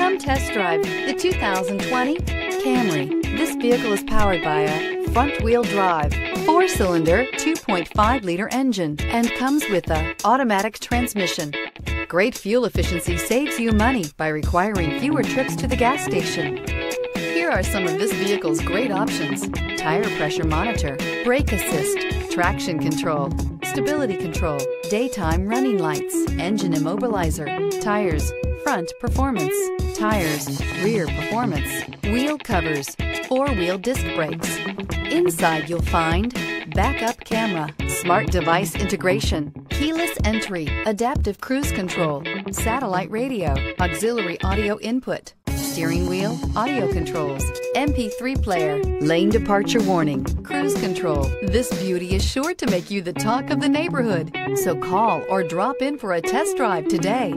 Come test drive the 2020 Camry. This vehicle is powered by a front-wheel drive, four-cylinder, 2.5-liter engine, and comes with a automatic transmission. Great fuel efficiency saves you money by requiring fewer trips to the gas station. Here are some of this vehicle's great options. Tire pressure monitor, brake assist, traction control, stability control, daytime running lights, engine immobilizer, tires, front performance, tires, rear performance, wheel covers, four-wheel disc brakes. Inside you'll find backup camera, smart device integration, keyless entry, adaptive cruise control, satellite radio, auxiliary audio input, steering wheel, audio controls, MP3 player, lane departure warning, cruise control. This beauty is sure to make you the talk of the neighborhood. So call or drop in for a test drive today.